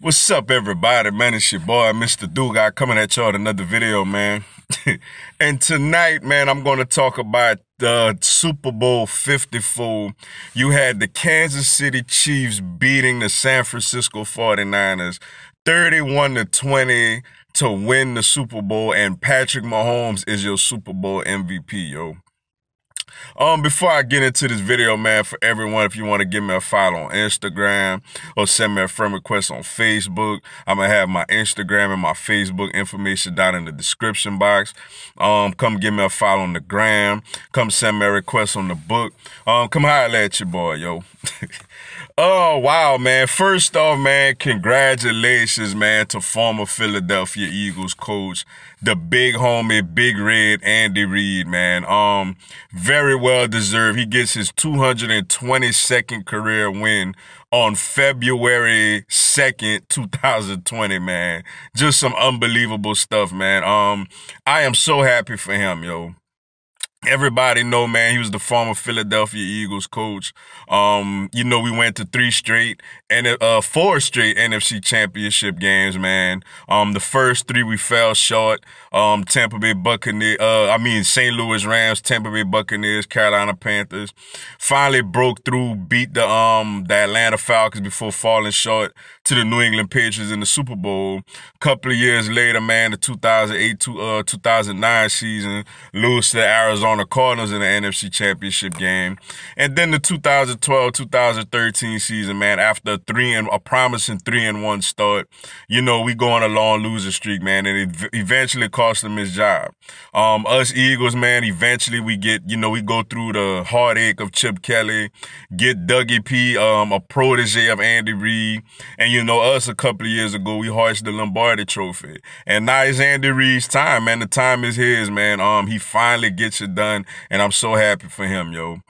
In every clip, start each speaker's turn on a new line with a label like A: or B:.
A: What's up, everybody? Man, it's your boy, Mr. Dugas, coming at y'all with another video, man. and tonight, man, I'm going to talk about the Super Bowl 54. You had the Kansas City Chiefs beating the San Francisco 49ers 31 to 20 to win the Super Bowl, and Patrick Mahomes is your Super Bowl MVP, yo. Um, before I get into this video, man, for everyone, if you want to give me a follow on Instagram or send me a friend request on Facebook, I'm gonna have my Instagram and my Facebook information down in the description box. Um, come give me a follow on the gram. Come send me a request on the book. Um, come holler at your boy, yo. Oh, wow, man. First off, man, congratulations, man, to former Philadelphia Eagles coach, the big homie, Big Red, Andy Reid, man. Um, very well deserved. He gets his 222nd career win on February 2nd, 2020, man. Just some unbelievable stuff, man. Um, I am so happy for him, yo. Everybody know, man, he was the former Philadelphia Eagles coach. Um, you know, we went to three straight and uh four straight NFC championship games, man. Um, the first three we fell short. Um, Tampa Bay Buccaneers, uh, I mean St. Louis Rams, Tampa Bay Buccaneers, Carolina Panthers. Finally broke through, beat the um the Atlanta Falcons before falling short to the New England Patriots in the Super Bowl. A couple of years later, man, the 2008 to uh 2009 season, lose to the Arizona Cardinals in the NFC Championship game. And then the 2012-2013 season, man, after a three and a promising three and one start, you know, we go on a long losing streak, man, and it eventually cost him his job. Um, us Eagles, man, eventually we get, you know, we go through the heartache of Chip Kelly, get Dougie P, um, a protege of Andy Reid, and you know, us a couple of years ago, we hoisted the Lombardi Trophy. And now it's Andy Reid's time, man. The time is his, man. Um, he finally gets it done, and I'm so happy for him, yo.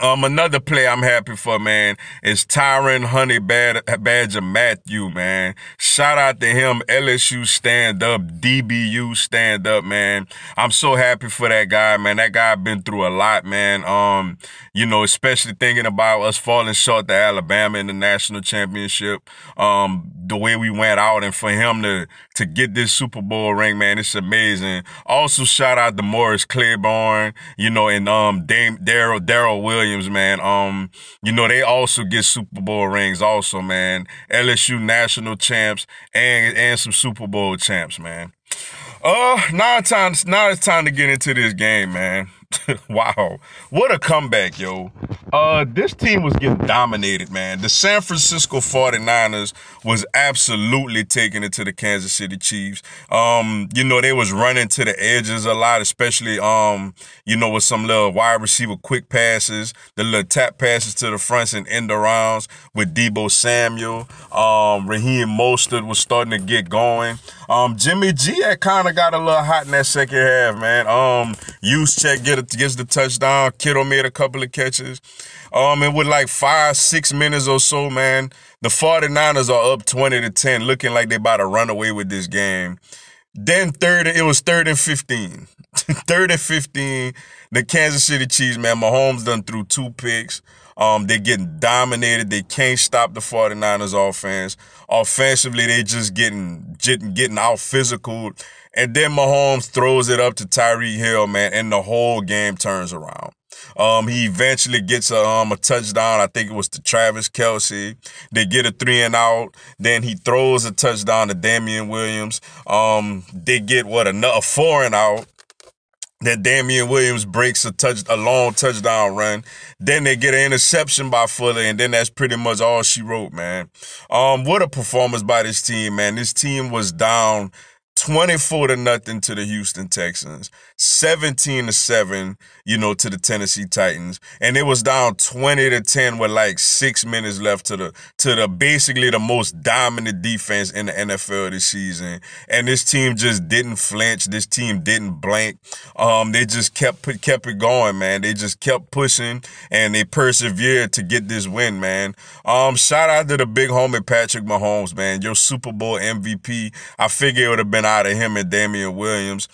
A: Um, another play I'm happy for, man, is Tyrann Honey Bad- Badger Mathieu, man. Shout out to him. LSU stand up, DBU stand up, man. I'm so happy for that guy, man. That guy been through a lot, man. Um, you know, especially thinking about us falling short to Alabama in the national championship. Um, the way we went out and for him to to get this Super Bowl ring, man, it's amazing. Also, shout out to Morris Claiborne, you know, and um Dame Darrel Darrel Williams, man. Um, you know, they also get Super Bowl rings, also, man. LSU national champs and and some Super Bowl champs, man. Uh, now it's time. Now it's time to get into this game, man. wow. What a comeback, yo. Uh, this team was getting dominated, man. The San Francisco 49ers was absolutely taking it to the Kansas City Chiefs. Um, you know, they was running to the edges a lot, especially, um, you know, with some little wide receiver quick passes, the little tap passes to the fronts and end arounds with Deebo Samuel. Um, Raheem Mostert was starting to get going. Um, Jimmy G had kind of got a little hot in that second half, man. Um, Juszczyk get gets the touchdown. Kittle made a couple of catches. Um, and with like five, six minutes or so, man, the 49ers are up 20 to 10, looking like they about to run away with this game. Then third, it was third and 15. third and 15, the Kansas City Chiefs, man, Mahomes done threw two picks. Um, they're getting dominated. They can't stop the 49ers offense. Offensively, they just getting, getting, getting out physical. And then Mahomes throws it up to Tyreek Hill, man, and the whole game turns around. Um, he eventually gets a, um, a touchdown. I think it was to Travis Kelce. They get a three and out. Then he throws a touchdown to Damien Williams. Um, they get what a four and out. Then Damien Williams breaks a touch, a long touchdown run. Then they get an interception by Fuller, and then that's pretty much all she wrote, man. Um, what a performance by this team, man. This team was down 24 to nothing to the Houston Texans, 17 to 7, you know, to the Tennessee Titans. And it was down 20 to 10 with like six minutes left to the to the basically the most dominant defense in the NFL this season. And this team just didn't flinch. This team didn't blank. Um, they just kept kept it going, man. They just kept pushing and they persevered to get this win, man. Um, shout out to the big homie Patrick Mahomes, man. Your Super Bowl MVP. I figure it would have been out of him and Damien Williams.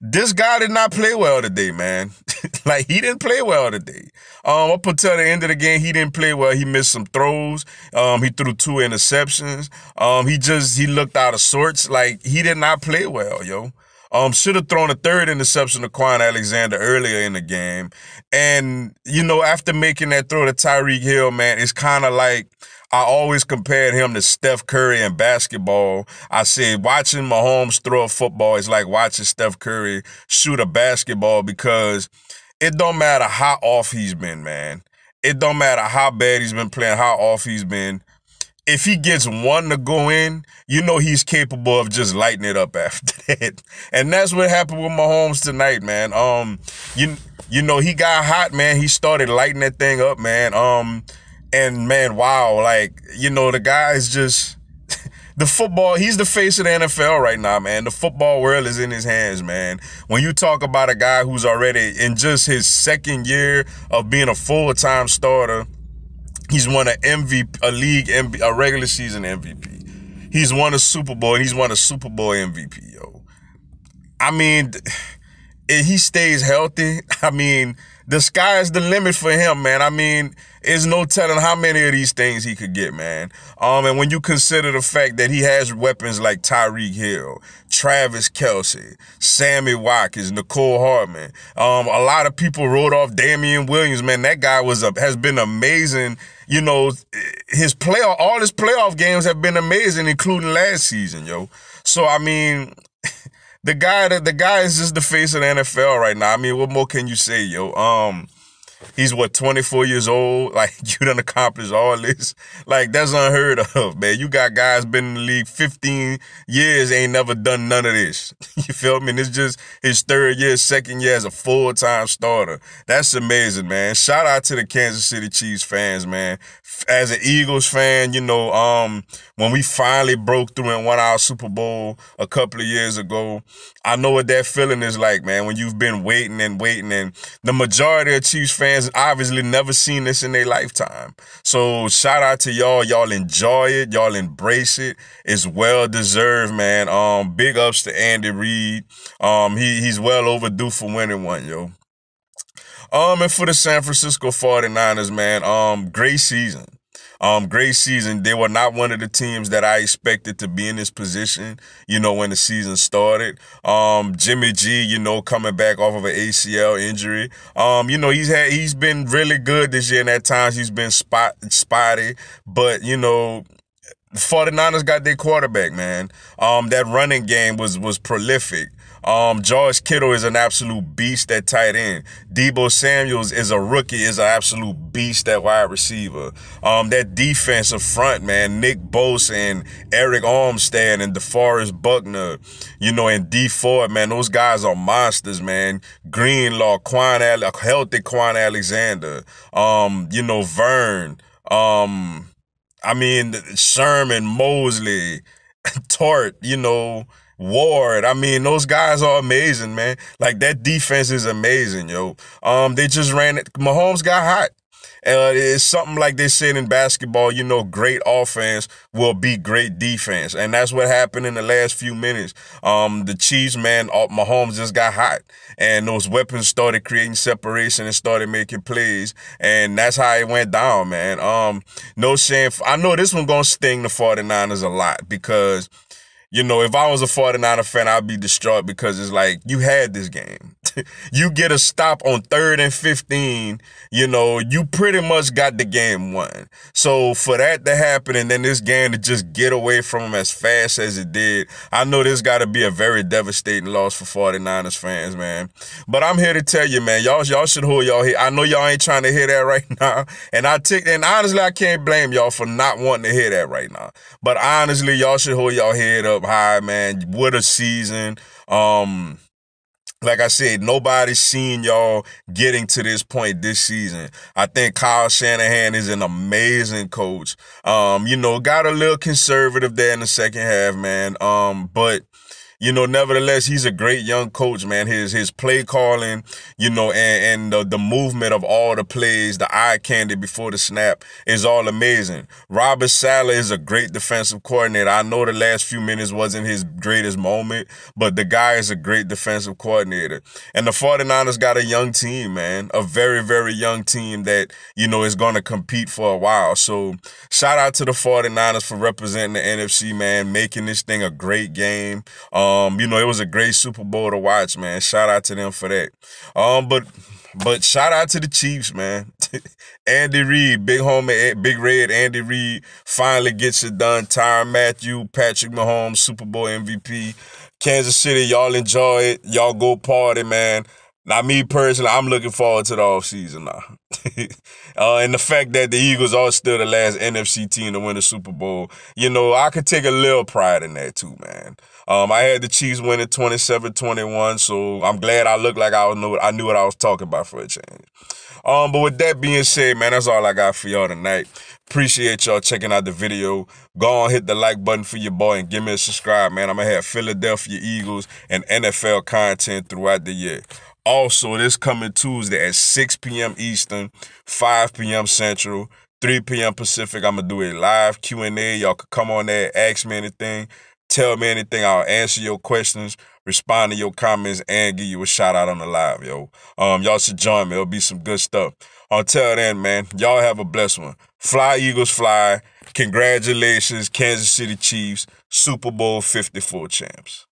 A: this guy did not play well today, man. like he didn't play well today. Um, up until the end of the game, he didn't play well. He missed some throws. Um, he threw two interceptions. Um, he just he looked out of sorts. Like he did not play well, yo. Um, should have thrown a third interception to Kwon Alexander earlier in the game. And, you know, after making that throw to Tyreek Hill, man, it's kind of like I always compared him to Steph Curry in basketball. I said watching Mahomes throw a football is like watching Steph Curry shoot a basketball because it don't matter how off he's been, man. It don't matter how bad he's been playing, how off he's been. If he gets one to go in, you know he's capable of just lighting it up after that. And that's what happened with Mahomes tonight, man. Um, you you know he got hot, man. He started lighting that thing up, man. Um, and man, wow, like, you know, the guy is just the football, he's the face of the NFL right now, man. The football world is in his hands, man. When you talk about a guy who's already in just his second year of being a full-time starter, he's won an MVP, a league MVP, a regular season MVP. He's won a Super Bowl and he's won a Super Bowl MVP, yo. I mean, if he stays healthy, I mean, the sky's the limit for him, man. I mean, there's no telling how many of these things he could get, man. Um, and when you consider the fact that he has weapons like Tyreek Hill, Travis Kelce, Sammy Watkins, Mecole Hardman, um, a lot of people wrote off Damien Williams, man. That guy was a, has been amazing. You know, his playoff, all his playoff games have been amazing, including last season, yo. So I mean, the guy that the guy is just the face of the NFL right now. I mean, what more can you say, yo? Um, he's what 24 years old. Like you done accomplished all this. Like that's unheard of, man. You got guys been in the league 15 years, ain't never done none of this. you feel me? And it's just his third year, second year as a full time starter. That's amazing, man. Shout out to the Kansas City Chiefs fans, man. As an Eagles fan, you know, um, when we finally broke through and won our Super Bowl a couple of years ago, I know what that feeling is like, man. When you've been waiting and waiting, and the majority of Chiefs fans fans obviously never seen this in their lifetime. So shout out to y'all. Y'all enjoy it. Y'all embrace it. It's well deserved, man. Um, big ups to Andy Reid. Um, he he's well overdue for winning one, yo. Um, and for the San Francisco 49ers, man, um, great season. Um, great season. They were not one of the teams that I expected to be in this position, you know, when the season started. Um, Jimmy G, you know, coming back off of an ACL injury. Um, you know, he's had, he's been really good this year and at times he's been spot, spotty, but, you know, 49ers got their quarterback, man. Um, that running game was, was prolific. Um, George Kittle is an absolute beast at tight end. Deebo Samuels is a rookie, is an absolute beast at wide receiver. Um, that defensive front, man, Nick Bosa and Arik Armstead and DeForest Buckner, you know, and Dee Ford, man, those guys are monsters, man. Greenlaw, Kwon, Ale- healthy Kwon Alexander, um, you know, Vern, um, I mean, Sherman, Moseley, Tartt, you know, Ward. I mean, those guys are amazing, man. Like that defense is amazing, yo. Um, they just ran it. Mahomes got hot. Uh, it's something like they said in basketball, you know, great offense will be great defense. And that's what happened in the last few minutes. Um, the Chiefs, man, uh, Mahomes just got hot. And those weapons started creating separation and started making plays. And that's how it went down, man. Um, no shame. I know this one gonna sting the 49ers a lot because you know, if I was a 49er fan, I'd be distraught because it's like, you had this game. you get a stop on third and 15, you know, you pretty much got the game won. So for that to happen and then this game to just get away from them as fast as it did, I know this got to be a very devastating loss for 49ers fans, man. But I'm here to tell you, man, y'all, y'all should hold y'all here. I know y'all ain't trying to hear that right now. And I take, and honestly, I can't blame y'all for not wanting to hear that right now. But honestly, y'all should hold y'all head up up high, man. What a season. Um, like I said, nobody's seen y'all getting to this point this season. I think Kyle Shanahan is an amazing coach. Um, you know, got a little conservative there in the second half, man. Um, but you know, nevertheless, he's a great young coach, man. His his play calling, you know, and, and the, the movement of all the plays, the eye candy before the snap is all amazing. Robert Saleh is a great defensive coordinator. I know the last few minutes wasn't his greatest moment, but the guy is a great defensive coordinator. And the 49ers got a young team, man, a very, very young team that, you know, is going to compete for a while. So shout out to the 49ers for representing the NFC, man, making this thing a great game. Um, you know, it was a great Super Bowl to watch, man. Shout out to them for that. Um, but but shout out to the Chiefs, man. Andy Reid, big homie, big red. Andy Reid finally gets it done. Tyrann Mathieu, Patrick Mahomes, Super Bowl MVP. Kansas City, y'all enjoy it. Y'all go party, man. Now, me personally, I'm looking forward to the offseason now. uh, and the fact that the Eagles are still the last NFC team to win the Super Bowl, you know, I could take a little pride in that too, man. Um, I had the Chiefs winning 27-21, so I'm glad I looked like I knew I knew what I was talking about for a change. Um, but with that being said, man, that's all I got for y'all tonight. Appreciate y'all checking out the video. Go on, hit the like button for your boy and give me a subscribe, man. I'm gonna have Philadelphia Eagles and NFL content throughout the year. Also, this coming Tuesday at 6 p.m. Eastern, 5 p.m. Central, 3 p.m. Pacific, I'm gonna do a live Q&A. Y'all can come on there, ask me anything, tell me anything. I'll answer your questions, respond to your comments, and give you a shout out on the live, yo. Um, y'all should join me. It'll be some good stuff. Until then, man, y'all have a blessed one. Fly Eagles fly. Congratulations, Kansas City Chiefs, Super Bowl 54 champs.